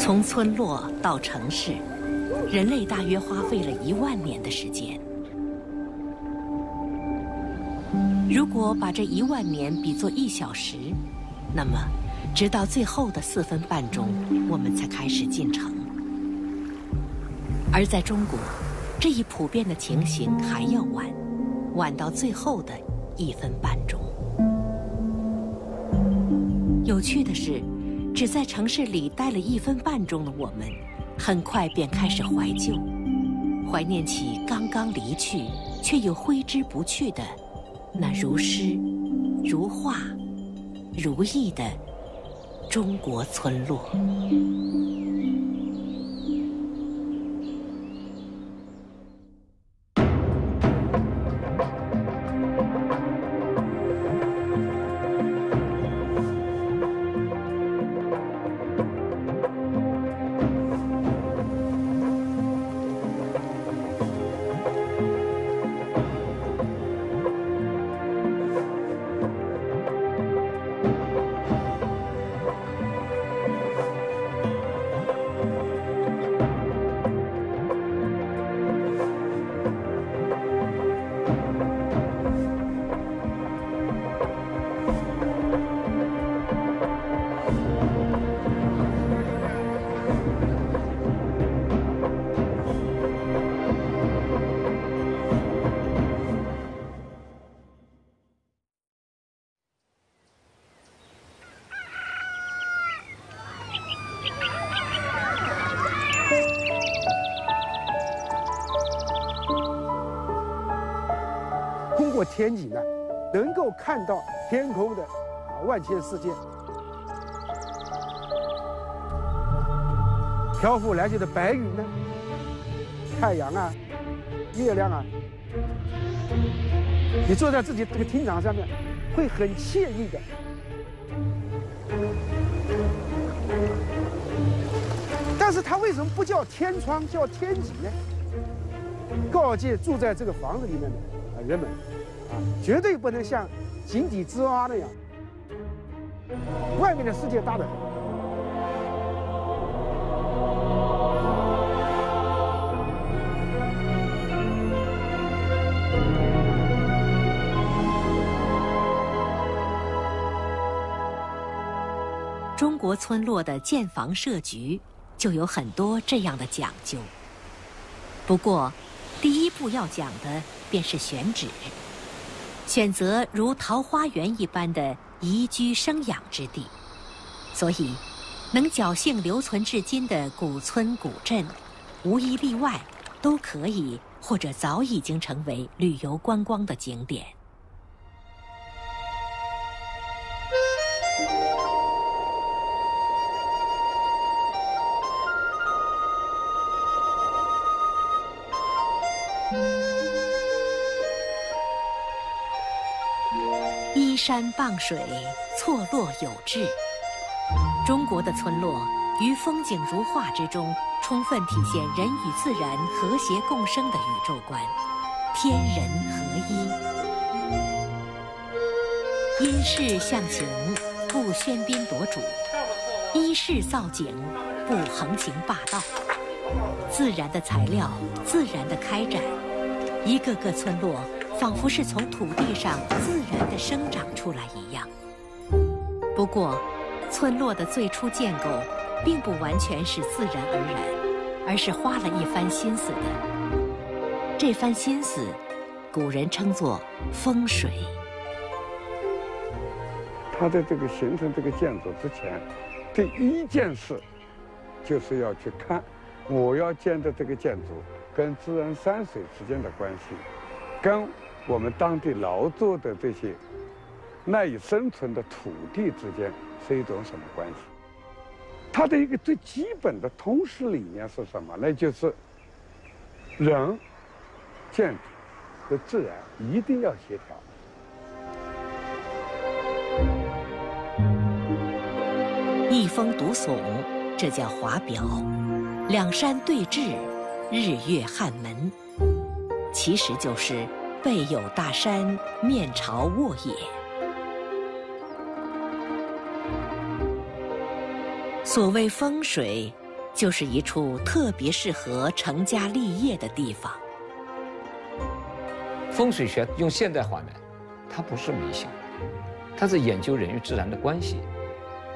从村落到城市，人类大约花费了一万年的时间。如果把这一万年比作一小时，那么，直到最后的四分半钟，我们才开始进城。而在中国，这一普遍的情形还要晚，晚到最后的一分半钟。有趣的是，只在城市里待了一分半钟的我们，很快便开始怀旧，怀念起刚刚离去却又挥之不去的那如诗、如画、如意的中国村落。天井呢，能够看到天空的啊万千世界，漂浮来去的白云呢，太阳啊，月亮啊，你坐在自己这个厅堂上面，会很惬意的。但是它为什么不叫天窗，叫天井呢？告诫住在这个房子里面的。绝对不能像井底之蛙那样，外面的世界大得很。中国村落的建房设局就有很多这样的讲究。不过，第一步要讲的便是选址。选择如桃花源一般的宜居生养之地，所以能侥幸留存至今的古村古镇，无一例外都可以或者早已经成为旅游观光的景点。山傍水，错落有致。中国的村落于风景如画之中，充分体现人与自然和谐共生的宇宙观，天人合一。因势向形，不喧宾夺主；依势造景，不横行霸道。自然的材料，自然的开展，一个个村落。仿佛是从土地上自然的生长出来一样。不过，村落的最初建构，并不完全是自然而然，而是花了一番心思的。这番心思，古人称作风水。它在这个形成这个建筑之前，第一件事，就是要去看，我要建的这个建筑跟自然山水之间的关系，跟。我们当地劳作的这些赖以生存的土地之间是一种什么关系？它的一个最基本的通识理念是什么？那就是人、建筑和自然一定要协调。一峰独耸，这叫华表；两山对峙，日月汉门。其实就是。背有大山，面朝沃野。所谓风水，就是一处特别适合成家立业的地方。风水学用现代话呢，它不是迷信，它是研究人与自然的关系，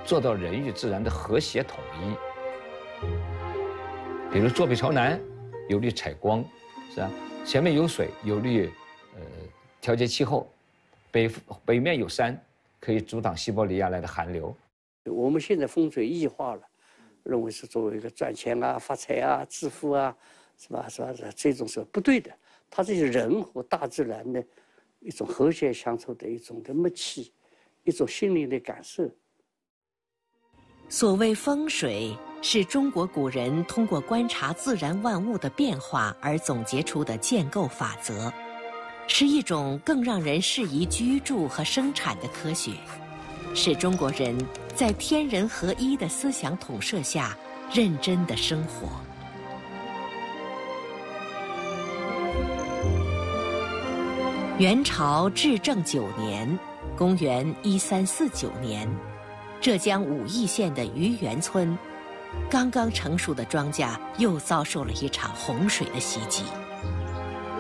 做到人与自然的和谐统一。比如坐北朝南，有利采光，是吧？前面有水，有利呃调节气候；北北面有山，可以阻挡西伯利亚来的寒流。我们现在风水异化了，认为是作为一个赚钱啊、发财啊、致富啊，是吧？是吧？这种是不对的。它这是人和大自然的一种和谐相处的一种的默契，一种心灵的感受。所谓风水，是中国古人通过观察自然万物的变化而总结出的建构法则，是一种更让人适宜居住和生产的科学，是中国人在天人合一的思想统摄下认真的生活。元朝至正九年，公元一三四九年。浙江武义县的余园村，刚刚成熟的庄稼又遭受了一场洪水的袭击。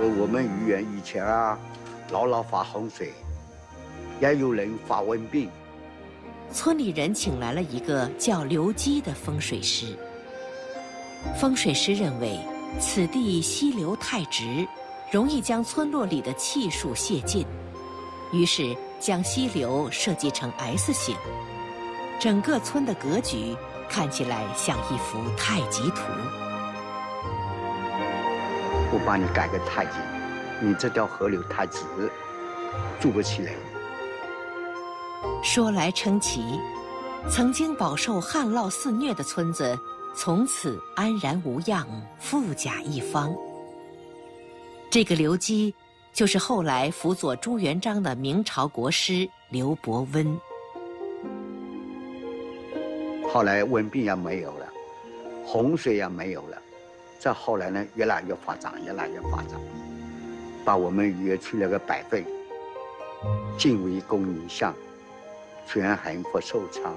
我们余园以前啊，老老发洪水，也有人发瘟病。村里人请来了一个叫刘基的风水师。风水师认为，此地溪流太直，容易将村落里的气数泄尽，于是将溪流设计成 S 型。整个村的格局看起来像一幅太极图。我把你改个太极，你这条河流太直，住不起来。说来称奇，曾经饱受旱涝肆虐的村子，从此安然无恙，富甲一方。这个刘基，就是后来辅佐朱元璋的明朝国师刘伯温。后来瘟病也没有了，洪水也没有了，再后来呢，越来越发展，越来越发展，把我们约出了个百废，晋为公一相，权衡福寿昌，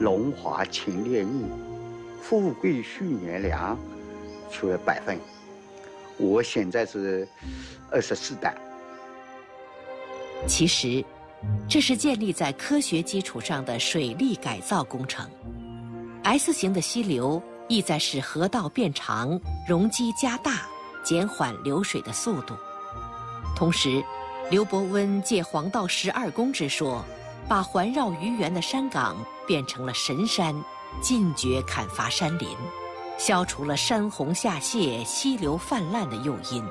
荣华秦烈义，富贵续年良，出了百分。我现在是二十四代。其实。这是建立在科学基础上的水利改造工程。S 型的溪流意在使河道变长，容积加大，减缓流水的速度。同时，刘伯温借黄道十二宫之说，把环绕余园的山岗变成了神山，禁绝砍伐山林，消除了山洪下泄、溪流泛滥的诱因。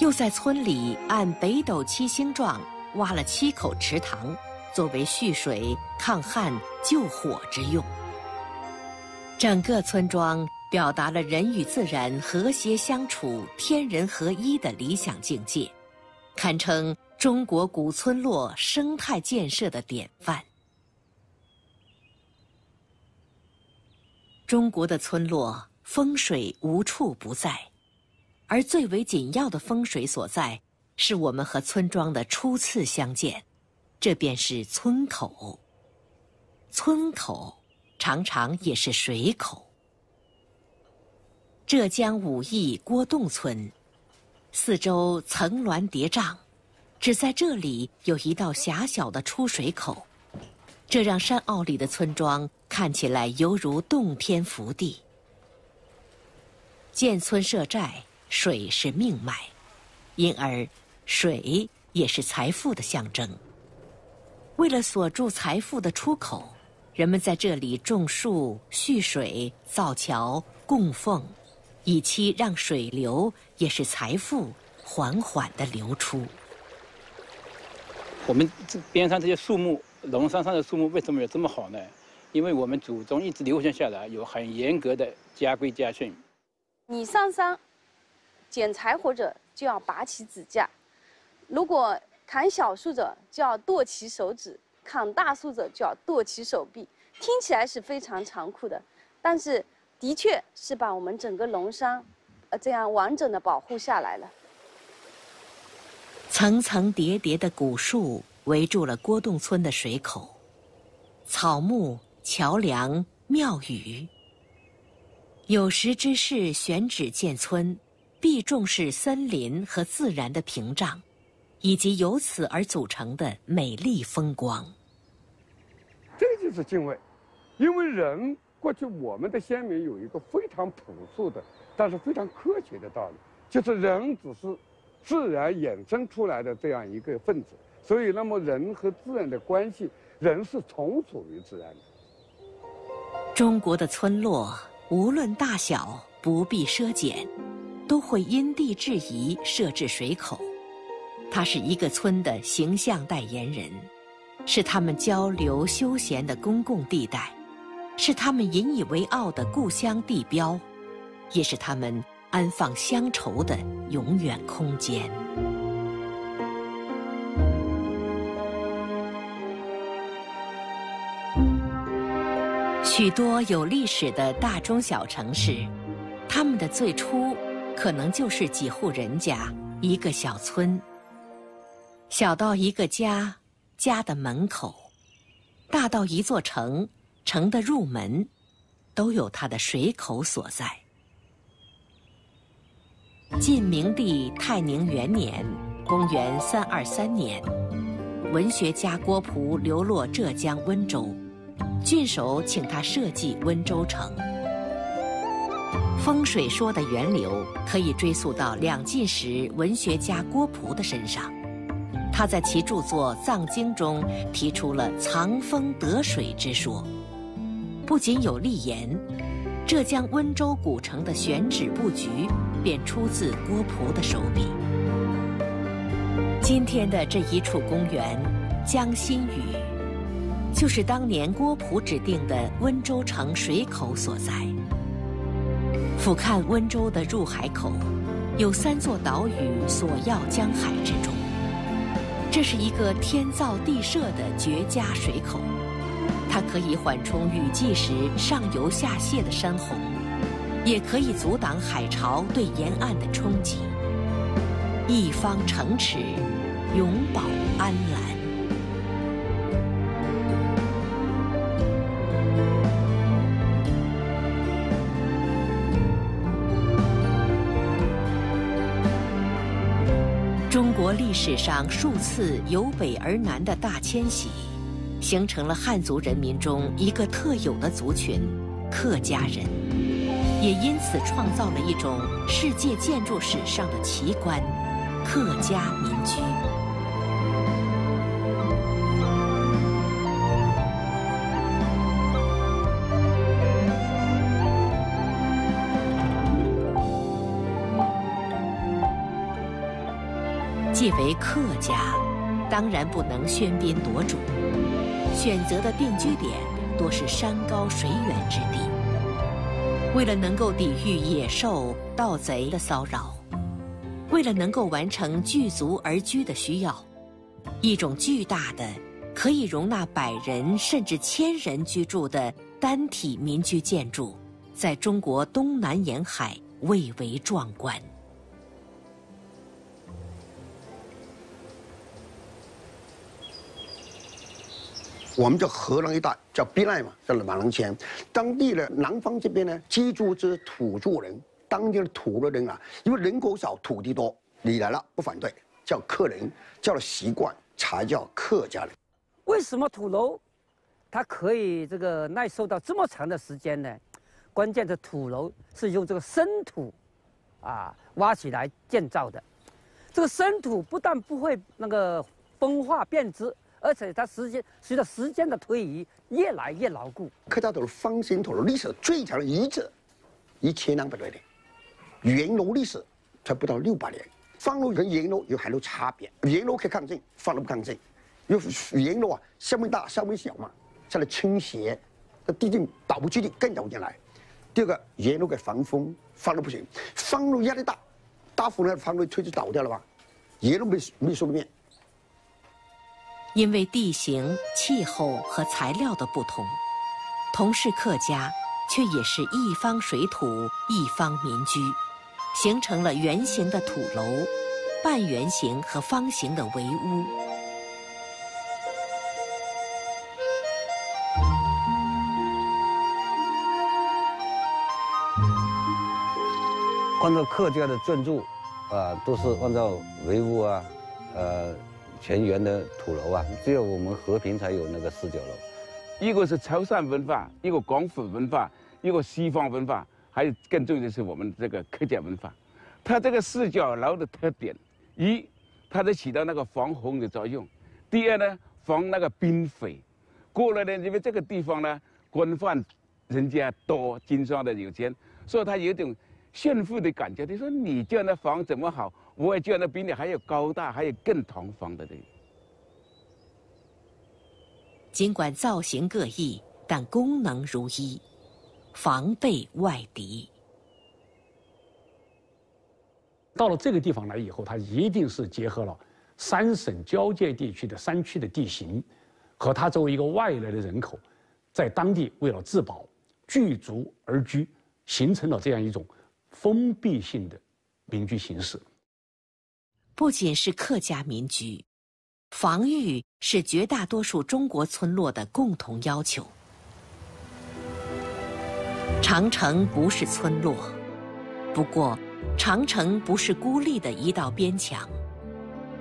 又在村里按北斗七星状。挖了七口池塘，作为蓄水、抗旱、救火之用。整个村庄表达了人与自然和谐相处、天人合一的理想境界，堪称中国古村落生态建设的典范。中国的村落风水无处不在，而最为紧要的风水所在。是我们和村庄的初次相见，这便是村口。村口常常也是水口。浙江武义郭洞村，四周层峦叠嶂，只在这里有一道狭小的出水口，这让山坳里的村庄看起来犹如洞天福地。建村设寨，水是命脉，因而。水也是财富的象征。为了锁住财富的出口，人们在这里种树、蓄水、造桥、供奉，以期让水流也是财富缓缓的流出。我们这边上这些树木，龙山上的树木为什么有这么好呢？因为我们祖宗一直流传下来，有很严格的家规家训。你上山捡柴火者就要拔起指甲。如果砍小树者就要剁其手指，砍大树者就要剁其手臂，听起来是非常残酷的，但是的确是把我们整个龙山，呃，这样完整的保护下来了。层层叠叠的古树围住了郭洞村的水口，草木、桥梁、庙宇，有识之士选址建村，必重视森林和自然的屏障，以及由此而组成的美丽风光。这就是敬畏，因为人过去我们的先民有一个非常朴素的，但是非常科学的道理，就是人只是自然衍生出来的这样一个分子，所以那么人和自然的关系，人是从属于自然的。中国的村落无论大小，不必奢俭，都会因地制宜设置水口。它是一个村的形象代言人，是他们交流休闲的公共地带，是他们引以为傲的故乡地标，也是他们安放乡愁的永远空间。许多有历史的大中小城市，他们的最初可能就是几户人家一个小村，小到一个家家的门口，大到一座城城的入门，都有它的水口所在。晋明帝泰宁元年（公元三二三年），文学家郭璞流落浙江温州。郡守请他设计温州城。风水说的源流可以追溯到两晋时文学家郭璞的身上。他在其著作《藏经》中提出了藏风得水之说。不仅有立言，浙江温州古城的选址布局便出自郭璞的手笔。今天的这一处公园，江心屿。就是当年郭璞指定的温州城水口所在。俯瞰温州的入海口，有三座岛屿锁钥江海之中。这是一个天造地设的绝佳水口，它可以缓冲雨季时上游下泄的山洪，也可以阻挡海潮对沿岸的冲击。一方城池，永保安澜。中国历史上数次由北而南的大迁徙，形成了汉族人民中一个特有的族群——客家人，也因此创造了一种世界建筑史上的奇观——客家民居。为客家，当然不能喧宾夺主，选择的定居点多是山高水远之地。为了能够抵御野兽、盗贼的骚扰，为了能够完成聚族而居的需要，一种巨大的、可以容纳百人甚至千人居住的单体民居建筑，在中国东南沿海蔚为壮观。我们叫河南一带叫避难嘛，叫马龙乡。当地的南方这边呢，居住之土著人，当地的土著人啊，因为人口少，土地多，你来了不反对，叫客人，叫了习惯，才叫客家人。为什么土楼它可以这个耐受到这么长的时间呢？关键的土楼是用这个生土啊挖起来建造的，这个生土不但不会那个风化变质。而且它时间随着时间的推移，越来越牢固。客家土方形土楼历史最长的遗址，一千两百多年，圆楼历史才不到六百年。方楼跟圆楼有很多差别，圆楼可以抗震，方楼不抗震。因为圆楼啊，相对大，相对小嘛，再来倾斜，那地震倒不进去，更倒不进来。第二个，圆楼可以防风，方楼不行。方楼压力大，大风呢，方楼吹就倒掉了吧？圆楼没没受过面。因为地形、气候和材料的不同，同是客家，却也是一方水土一方民居，形成了圆形的土楼、半圆形和方形的围屋。按照客家的建筑，啊，都是按照围屋啊，呃，全圆的土楼啊，只有我们和平才有那个四角楼。一个是潮汕文化，一个广府文化，一个西方文化，还有更重要的是我们这个客家文化。它这个四角楼的特点，一，它是起到那个防洪的作用；第二呢，防那个兵匪。过来呢，因为这个地方呢，官宦人家多，经商的有钱，所以它有一种炫富的感觉。你说你这样的房怎么好？我也这样的比你还要高大，还有更堂皇的这个。尽管造型各异，但功能如一，防备外敌。到了这个地方来以后，它一定是结合了三省交界地区的山区的地形，和它作为一个外来的人口，在当地为了自保，聚族而居，形成了这样一种封闭性的民居形式。不仅是客家民居，防御是绝大多数中国村落的共同要求。长城不是村落，不过。长城不是孤立的一道边墙，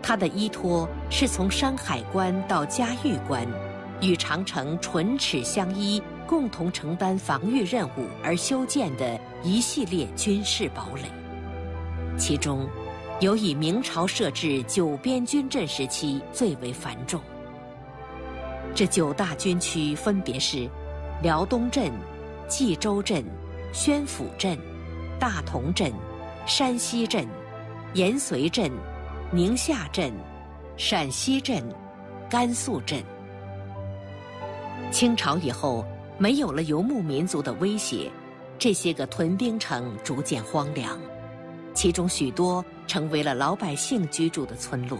它的依托是从山海关到嘉峪关，与长城唇齿相依，共同承担防御任务而修建的一系列军事堡垒。其中，尤以明朝设置九边军阵时期最为繁重。这九大军区分别是：辽东镇、冀州镇、宣府镇、大同镇。山西镇、延绥镇、宁夏镇、陕西镇、甘肃镇。清朝以后，没有了游牧民族的威胁，这些个屯兵城逐渐荒凉，其中许多成为了老百姓居住的村落。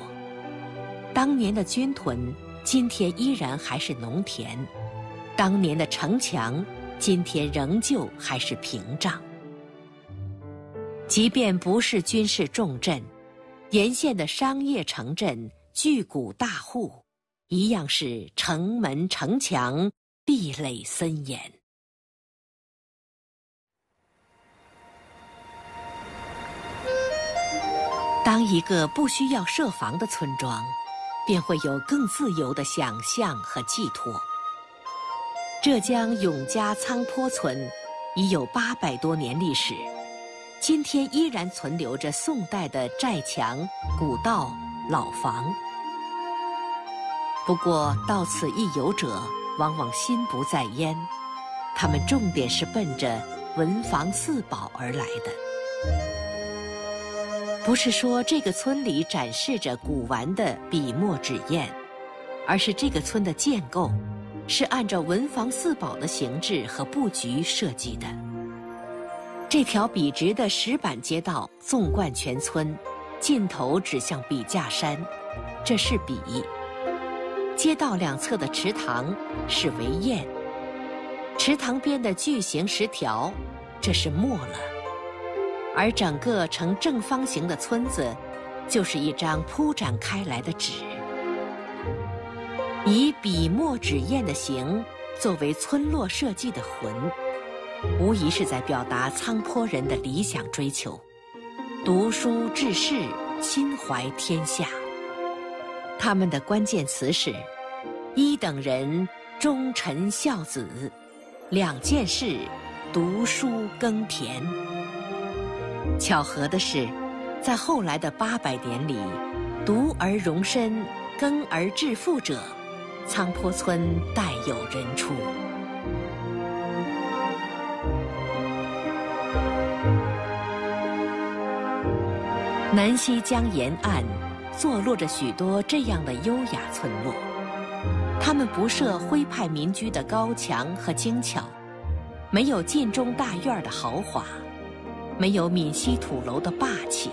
当年的军屯，今天依然还是农田；当年的城墙，今天仍旧还是屏障。即便不是军事重镇，沿线的商业城镇、巨贾大户，一样是城门城墙壁垒森严。当一个不需要设防的村庄，便会有更自由的想象和寄托。浙江永嘉仓坡村已有八百多年历史。今天依然存留着宋代的寨墙、古道、老房。不过到此一游者，往往心不在焉，他们重点是奔着文房四宝而来的。不是说这个村里展示着古玩的笔墨纸砚，而是这个村的建构，是按照文房四宝的形制和布局设计的。这条笔直的石板街道纵贯全村，尽头指向笔架山，这是笔；街道两侧的池塘是围堰；池塘边的巨型石条，这是墨了；而整个呈正方形的村子，就是一张铺展开来的纸，以笔墨纸砚的形作为村落设计的魂。无疑是在表达苍坡人的理想追求：读书治世，心怀天下。他们的关键词是：一等人忠臣孝子，两件事读书耕田。巧合的是，在后来的八百年里，独而荣身，耕而致富者，苍坡村代有人出。南溪江沿岸，坐落着许多这样的优雅村落。他们不设徽派民居的高墙和精巧，没有晋中大院的豪华，没有闽西土楼的霸气。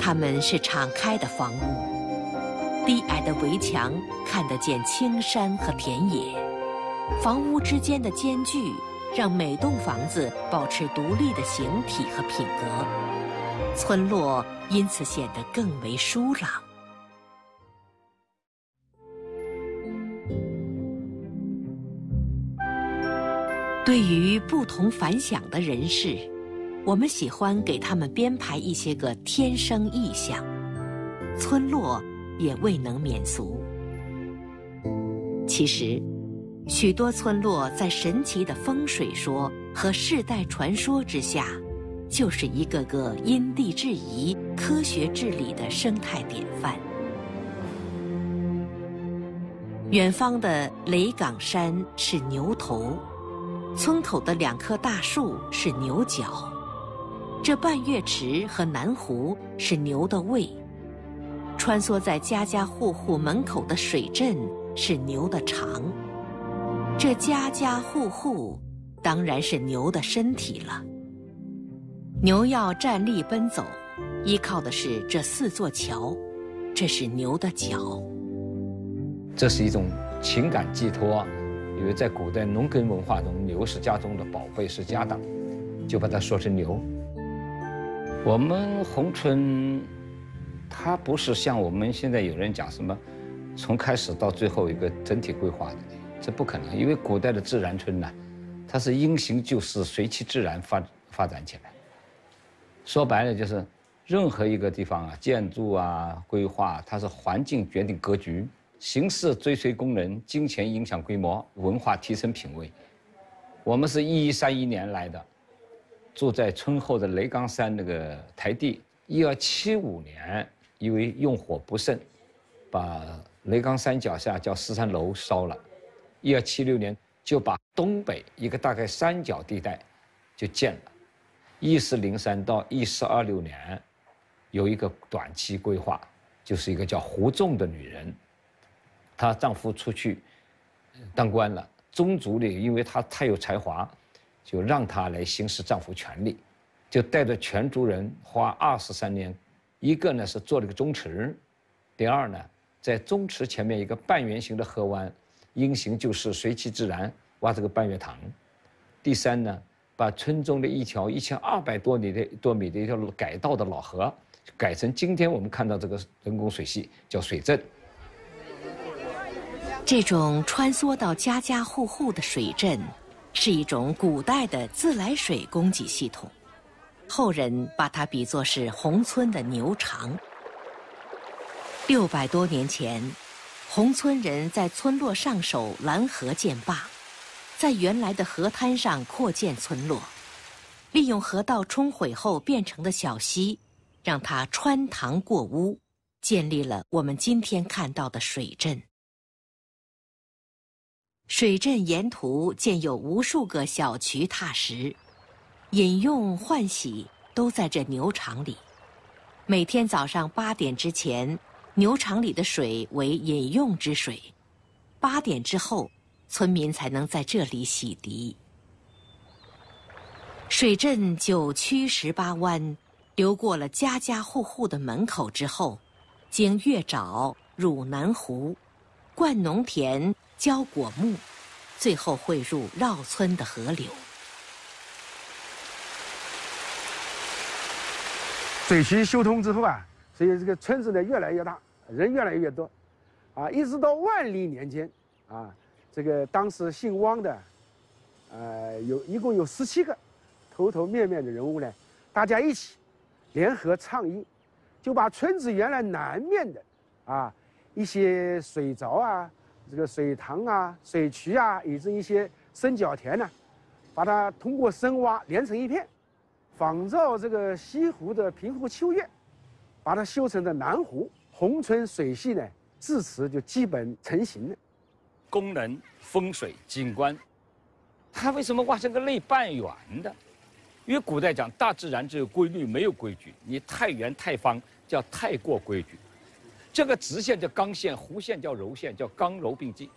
他们是敞开的房屋，低矮的围墙看得见青山和田野，房屋之间的间距让每栋房子保持独立的形体和品格。村落因此显得更为疏朗。对于不同凡响的人士，我们喜欢给他们编排一些个天生异象，村落也未能免俗。其实，许多村落在神奇的风水说和世代传说之下，就是一个个因地制宜、科学治理的生态典范。远方的雷岗山是牛头，村口的两棵大树是牛角，这半月池和南湖是牛的胃，穿梭在家家户户门口的水镇是牛的肠，这家家户户当然是牛的身体了。牛要站立奔走，依靠的是这四座桥，这是牛的脚。这是一种情感寄托，因为在古代农耕文化中，牛是家中的宝贝，是家当，就把它说成牛。我们宏村，它不是像我们现在有人讲什么，从开始到最后一个整体规划的，这不可能，因为古代的自然村呢，它是因形就势，随其自然发发展起来。说白了就是，任何一个地方啊，建筑啊，规划，它是环境决定格局。形式追随功能，金钱影响规模，文化提升品位。我们是一一三一年来的，住在村后的雷岗山那个台地。一二七五年，因为用火不慎，把雷岗山脚下叫十三楼烧了。一二七六年，就把东北一个大概三角地带就建了。一四零三到一四二六年，有一个短期规划，就是一个叫胡仲的女人。她丈夫出去当官了，宗族里因为她太有才华，就让他来行使丈夫权力，就带着全族人花二十三年，一个呢是做了个宗祠，第二呢在宗祠前面一个半圆形的河湾，因形就势随其自然挖这个半月塘，第三呢把村中的一条一千二百多米的多米的一条改道的老河，改成今天我们看到这个人工水系叫水镇。这种穿梭到家家户户的水镇，是一种古代的自来水供给系统。后人把它比作是宏村的牛肠。六百多年前，宏村人在村落上首拦河建坝，在原来的河滩上扩建村落，利用河道冲毁后变成的小溪，让它穿塘过屋，建立了我们今天看到的水镇。水镇沿途建有无数个小渠踏石，饮用换洗都在这牛场里。每天早上八点之前，牛场里的水为饮用之水；八点之后，村民才能在这里洗涤。水镇九曲十八弯，流过了家家户户的门口之后，经月沼入南湖，灌农田。浇果木，最后汇入绕村的河流。水渠修通之后啊，所以这个村子呢越来越大，人越来越多，啊，一直到万历年间，啊，这个当时姓汪的，呃，有一共有十七个头头面面的人物呢，大家一起联合倡议，就把村子原来南面的啊一些水槽啊。这个水塘啊、水渠啊，以及一些深角田呢，把它通过深挖连成一片，仿照这个西湖的平湖秋月，把它修成的南湖宏村水系呢，至此就基本成型了。功能、风水、景观，它为什么挖成个类半圆的？因为古代讲大自然只有规律，没有规矩。你太圆太方叫太过规矩。这个直线叫刚线，弧线叫柔线，叫刚柔并济，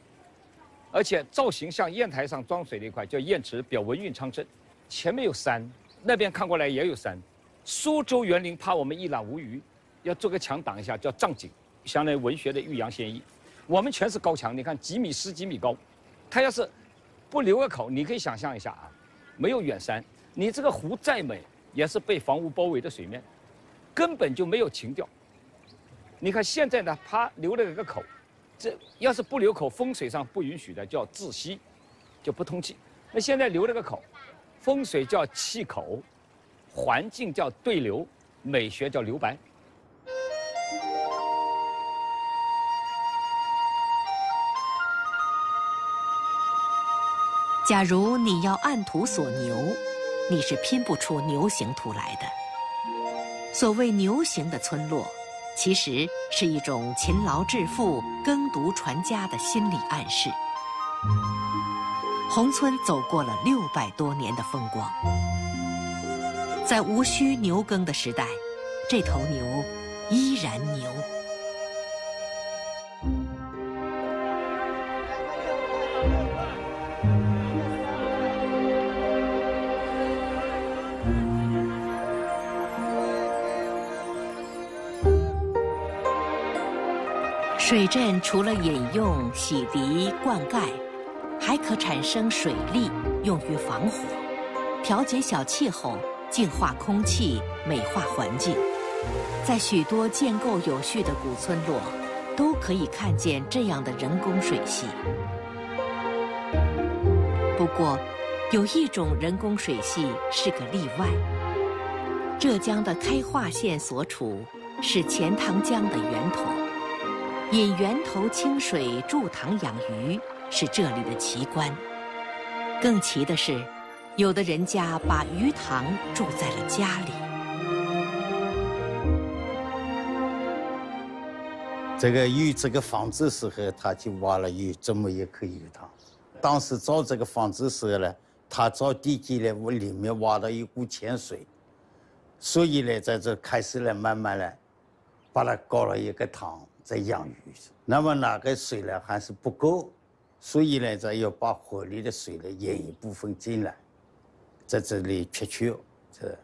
而且造型像砚台上装水那块叫砚池，表文运昌盛。前面有山，那边看过来也有山。苏州园林怕我们一览无余，要做个墙挡一下，叫障景，相当于文学的欲扬先抑。我们全是高墙，你看几米十几米高，它要是不留个口，你可以想象一下啊，没有远山，你这个湖再美，也是被房屋包围的水面，根本就没有情调。你看现在呢，它留了一个口，这要是不留口，风水上不允许的，叫窒息，就不通气。那现在留了个口，风水叫气口，环境叫对流，美学叫留白。假如你要按图索牛，你是拼不出牛形图来的。所谓牛形的村落，其实是一种勤劳致富、耕读传家的心理暗示。宏村走过了六百多年的风光，在无需牛耕的时代，这头牛依然牛。除了饮用、洗涤、灌溉，还可产生水力，用于防火、调节小气候、净化空气、美化环境。在许多建构有序的古村落，都可以看见这样的人工水系。不过，有一种人工水系是个例外。浙江的开化县所处是钱塘江的源头。引源头清水筑塘养鱼是这里的奇观。更奇的是，有的人家把鱼塘住在了家里。这个鱼这个房子时候，他就挖了有这么一颗鱼塘。当时造这个房子时候呢，他造地基呢，往里面挖了一股浅水，所以呢，在这开始呢，慢慢呢把它搞了一个塘。在养鱼，那么那个水呢还是不够，所以呢，咱要把河里的水呢引一部分进来，在这里缺缺这。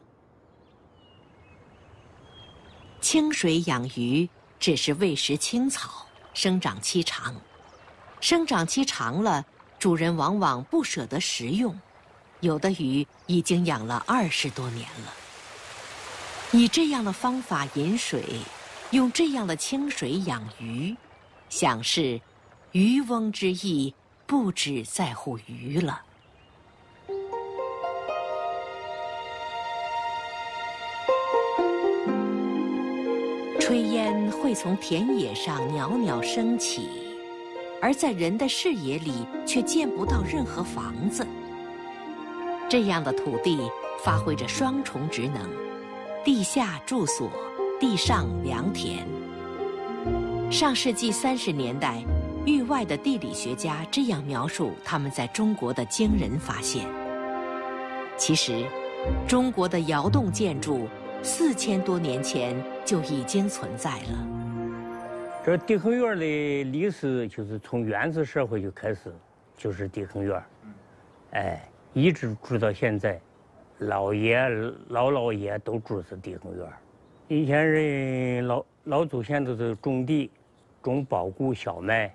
清水养鱼只是喂食青草，生长期长，生长期长了，主人往往不舍得食用，有的鱼已经养了二十多年了。以这样的方法饮水。用这样的清水养鱼，想是渔翁之意不只在乎鱼了。炊烟会从田野上袅袅升起，而在人的视野里却见不到任何房子。这样的土地发挥着双重职能：地下住所。地上良田。上世纪三十年代，域外的地理学家这样描述他们在中国的惊人发现：其实，中国的窑洞建筑四千多年前就已经存在了。这地坑院的历史就是从原始社会就开始，就是地坑院哎，一直住到现在，老爷、老老爷都住是地坑院以前人老老祖先都是种地，种苞谷、小麦，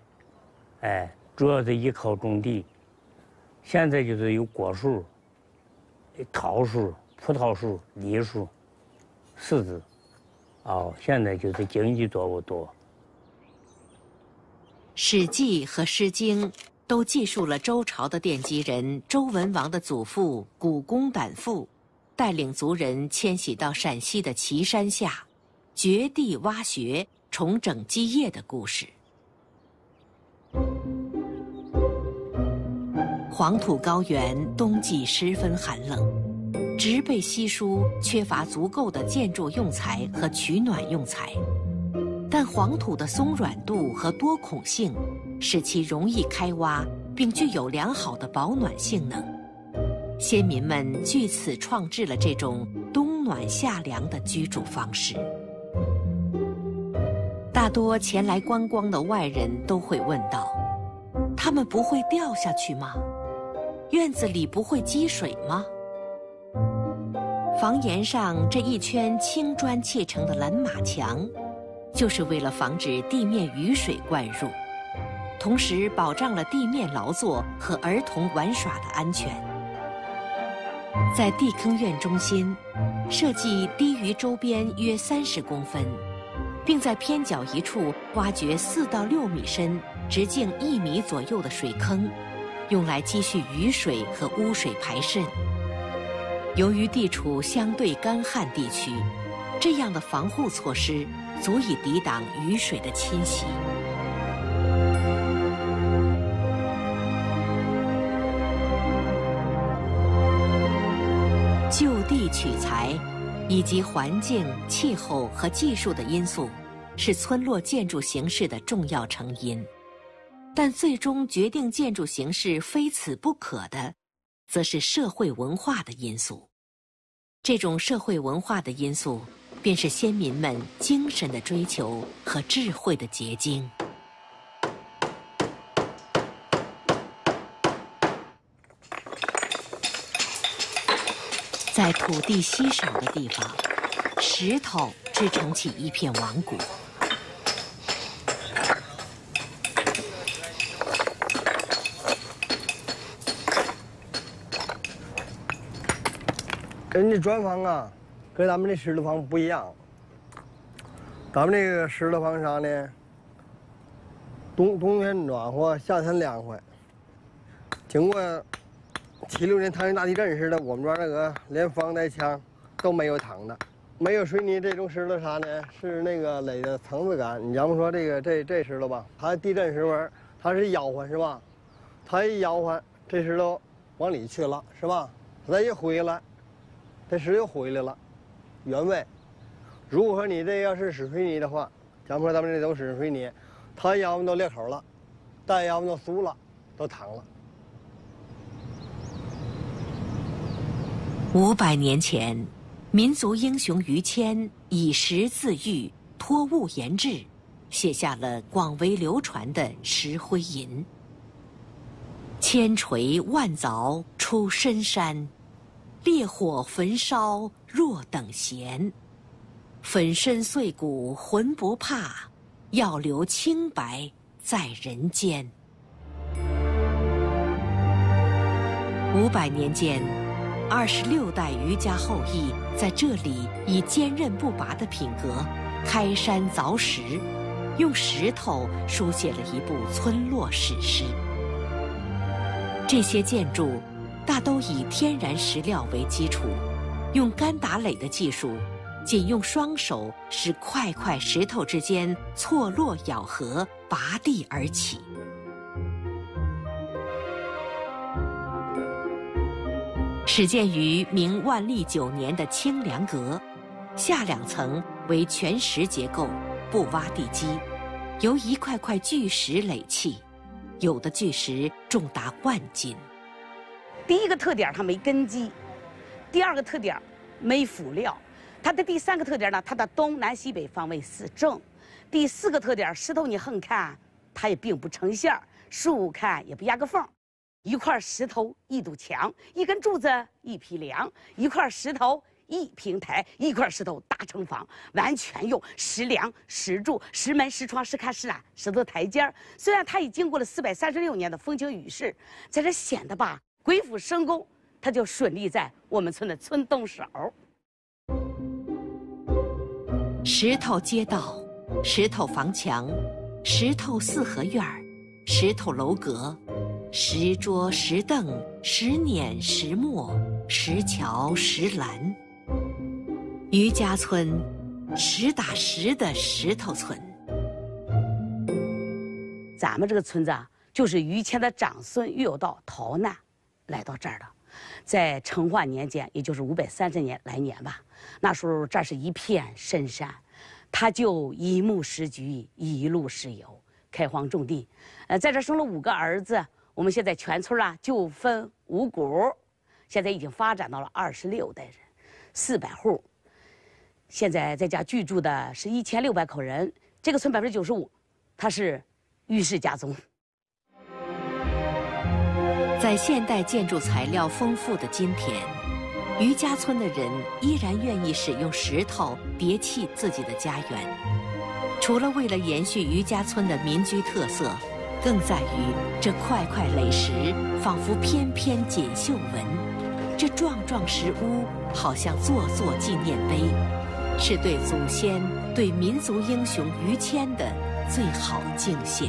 哎，主要是依靠种地。现在就是有果树、桃树、葡萄树、梨树、柿子，哦，现在就是经济作物多。《史记》和《诗经》都记述了周朝的奠基人周文王的祖父古公胆父。带领族人迁徙到陕西的岐山下，掘地挖穴，重整基业的故事。黄土高原冬季十分寒冷，植被稀疏，缺乏足够的建筑用材和取暖用材。但黄土的松软度和多孔性，使其容易开挖，并具有良好的保暖性能。先民们据此创制了这种冬暖夏凉的居住方式。大多前来观光的外人都会问道：“他们不会掉下去吗？院子里不会积水吗？”房檐上这一圈青砖砌成的蓝马墙，就是为了防止地面雨水灌入，同时保障了地面劳作和儿童玩耍的安全。在地坑院中心，设计低于周边约三十公分，并在偏角一处挖掘四到六米深、直径一米左右的水坑，用来积蓄雨水和污水排渗。由于地处相对干旱地区，这样的防护措施足以抵挡雨水的侵袭。材，以及环境、气候和技术的因素，是村落建筑形式的重要成因。但最终决定建筑形式非此不可的，则是社会文化的因素。这种社会文化的因素，便是先民们精神的追求和智慧的结晶。在土地稀少的地方，石头支撑起一片王国。人家砖房啊，跟咱们这石头房不一样。咱们这个石头房啥呢？冬冬天暖和，夏天凉快。经过七六年唐山大地震似的，我们庄那个连房带墙都没有躺的，没有水泥这种石头啥呢？是那个垒的层次感。你要不说这个这这石头吧，它地震时候它是摇晃是吧？它一摇晃，这石头往里去了是吧？它再一回来。这石又回来了，原位。如果说你这要是使水泥的话，假如说咱们这都使水泥，它要么都裂口了，但要么都酥了，都淌了。五百年前，民族英雄于谦以石自喻，托物言志，写下了广为流传的《石灰吟》：“千锤万凿出深山。”烈火焚烧若等闲，粉身碎骨浑不怕，要留清白在人间。五百年间，二十六代余家后裔在这里以坚韧不拔的品格，开山凿石，用石头书写了一部村落史诗。这些建筑。大都以天然石料为基础，用干打垒的技术，仅用双手使块块石头之间错落咬合，拔地而起。始建于明万历九年的清凉阁，下两层为全石结构，不挖地基，由一块块巨石垒砌，有的巨石重达万斤。第一个特点，它没根基；第二个特点，没辅料；它的第三个特点呢，它的东南西北方位四正；第四个特点，石头你横看，它也并不成线儿；竖看也不压个缝。一块石头一堵墙，一根柱子一匹梁，一块石头一平台，一块石头搭成房，完全用石梁、石柱、石门、石窗、石坎、石栏、石头台阶。虽然它已经过了四百三十六年的风晴雨势，在这显得吧。鬼斧神工，它就顺立在我们村的村东首。石头街道、石头房墙、石头四合院儿、石头楼阁、石桌、石凳、石碾、石磨、石桥、石栏。余家村，实打实的石头村。咱们这个村子啊，就是于谦的长孙于有道逃难。来到这儿的，在成化年间，也就是五百三十年来年吧。那时候这是一片深山，他就一牧十居，一路石油，开荒种地。呃，在这生了五个儿子。我们现在全村啊就分五股，现在已经发展到了二十六代人，四百户。现在在家居住的是一千六百口人。这个村百分之九十五，他是于氏家宗。在现代建筑材料丰富的今天，余家村的人依然愿意使用石头叠砌自己的家园。除了为了延续余家村的民居特色，更在于这块块垒石仿佛翩翩锦绣纹，这幢幢石屋好像座座纪念碑，是对祖先、对民族英雄于谦的最好敬献。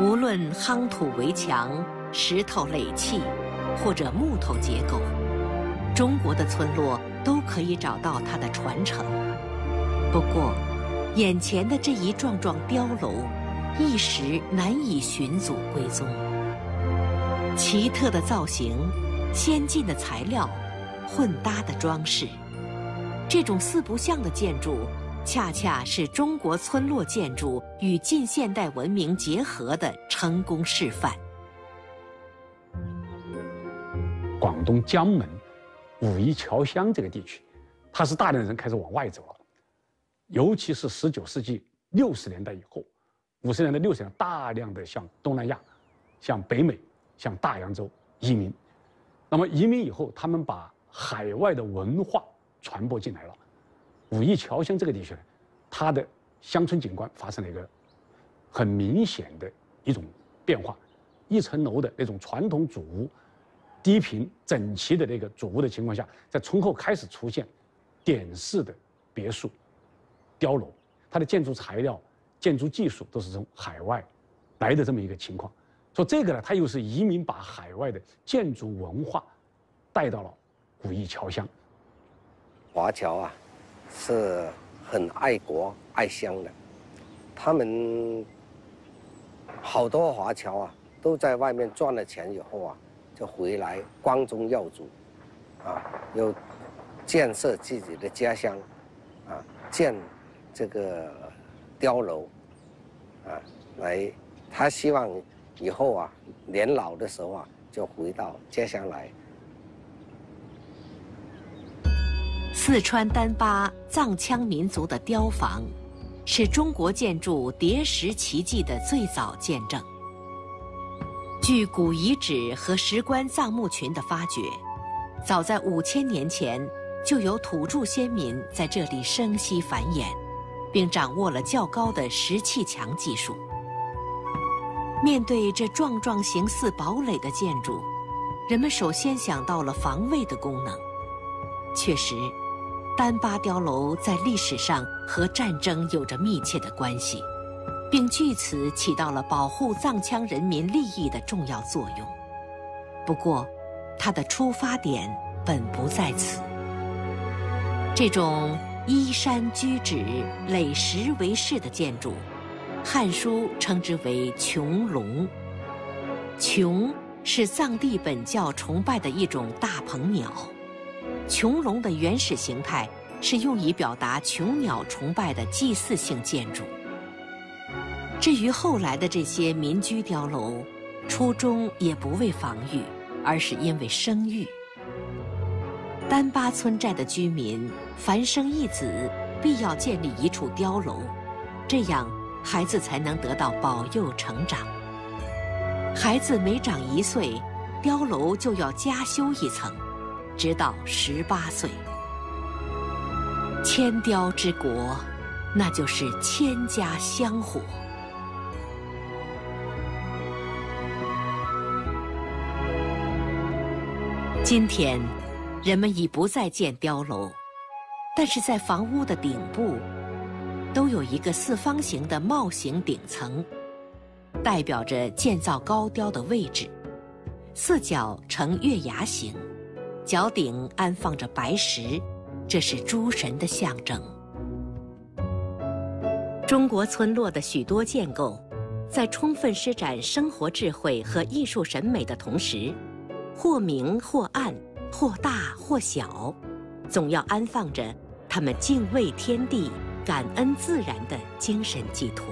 无论夯土围墙、石头垒砌，或者木头结构，中国的村落都可以找到它的传承。不过，眼前的这一幢幢碉楼，一时难以寻祖归宗。奇特的造型，先进的材料，混搭的装饰，这种四不像的建筑。恰恰是中国村落建筑与近现代文明结合的成功示范。广东江门武夷侨乡这个地区，它是大量人开始往外走了，尤其是十九世纪六十年代以后，五十年代、六十年代大量的向东南亚、向北美、向大洋洲移民。那么移民以后，他们把海外的文化传播进来了。武夷侨乡这个地区呢，它的乡村景观发生了一个很明显的一种变化，一层楼的那种传统主屋，低平整齐的那个主屋的情况下，在村后开始出现点式的别墅、碉楼，它的建筑材料、建筑技术都是从海外来的这么一个情况。说这个呢，它又是移民把海外的建筑文化带到了武夷桥乡。华侨啊。是很爱国爱乡的，他们好多华侨啊，都在外面赚了钱以后啊，就回来光宗耀祖，啊，又建设自己的家乡，啊，建这个碉楼，啊，来，他希望以后啊，年老的时候啊，就回到家乡来。四川丹巴藏羌民族的碉房，是中国建筑叠石奇迹的最早见证。据古遗址和石棺葬墓群的发掘，早在五千年前，就有土著先民在这里生息繁衍，并掌握了较高的石砌墙技术。面对这幢幢形似堡垒的建筑，人们首先想到了防卫的功能。确实。丹巴碉楼在历史上和战争有着密切的关系，并据此起到了保护藏羌人民利益的重要作用。不过，它的出发点本不在此。这种依山居止、垒石为室的建筑，《汉书》称之为“穹隆”。穹是藏地本教崇拜的一种大鹏鸟。穹隆的原始形态是用以表达穹鸟崇拜的祭祀性建筑。至于后来的这些民居碉楼，初衷也不为防御，而是因为生育。丹巴村寨的居民凡生一子，必要建立一处碉楼，这样孩子才能得到保佑成长。孩子每长一岁，碉楼就要加修一层。直到十八岁，千雕之国，那就是千家香火。今天，人们已不再建碉楼，但是在房屋的顶部，都有一个四方形的帽形顶层，代表着建造高雕的位置，四角呈月牙形。脚顶安放着白石，这是诸神的象征。中国村落的许多建构，在充分施展生活智慧和艺术审美的同时，或明或暗，或大或小，总要安放着他们敬畏天地、感恩自然的精神寄托。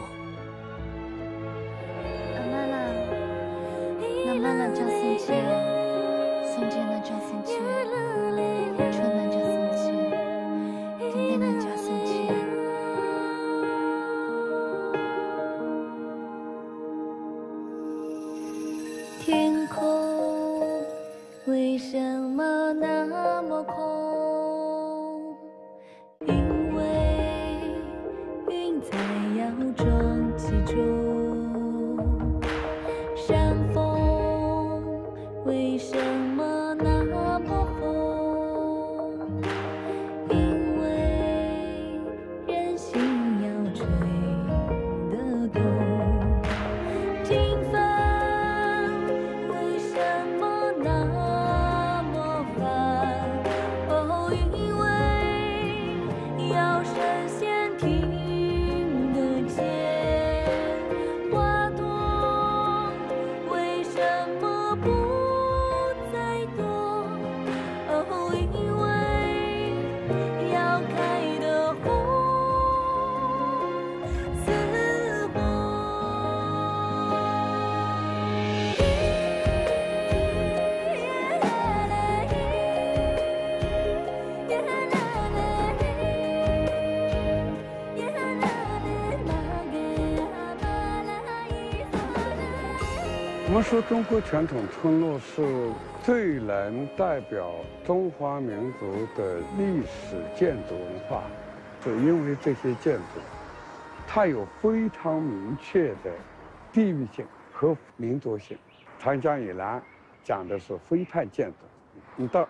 们说中国传统村落是最能代表中华民族的历史建筑文化，是因为这些建筑，它有非常明确的地域性和民族性。长江以南讲的是徽派建筑，你到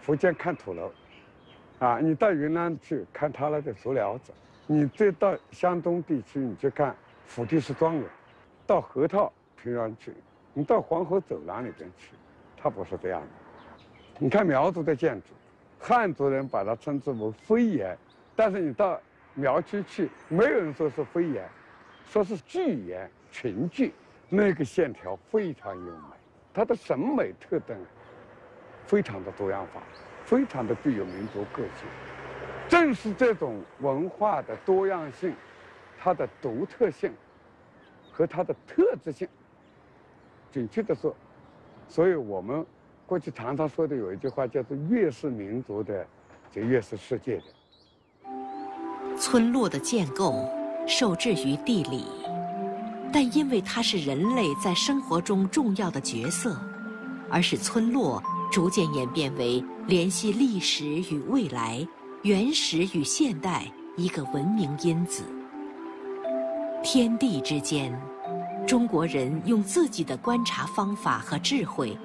福建看土楼，啊，你到云南去看他那个竹寮子，你再到湘东地区你去看府地式庄园，到河套平原去。你到黄河走廊里边去，它不是这样的。你看苗族的建筑，汉族人把它称之为飞檐，但是你到苗区去，没有人说是飞檐，说是巨檐群聚，那个线条非常优美，它的审美特征非常的多样化，非常的具有民族个性。正是这种文化的多样性，它的独特性和它的特质性。准确的说，所以我们过去常常说的有一句话，叫做“越是民族的，就越是世界的”。村落的建构受制于地理，但因为它是人类在生活中重要的角色，而使村落逐渐演变为联系历史与未来、原始与现代一个文明因子。天地之间。中国人用自己的观察方法和智慧，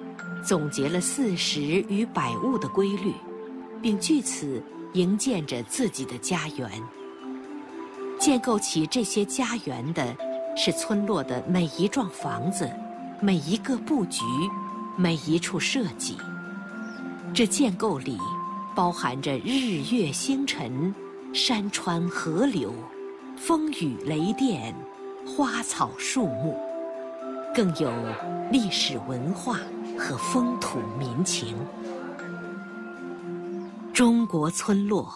总结了四时与百物的规律，并据此营建着自己的家园。建构起这些家园的，是村落的每一幢房子、每一个布局、每一处设计。这建构里，包含着日月星辰、山川河流、风雨雷电。花草树木，更有历史文化和风土民情。中国村落，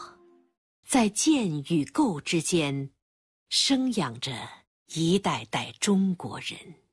在建与构之间，生养着一代代中国人。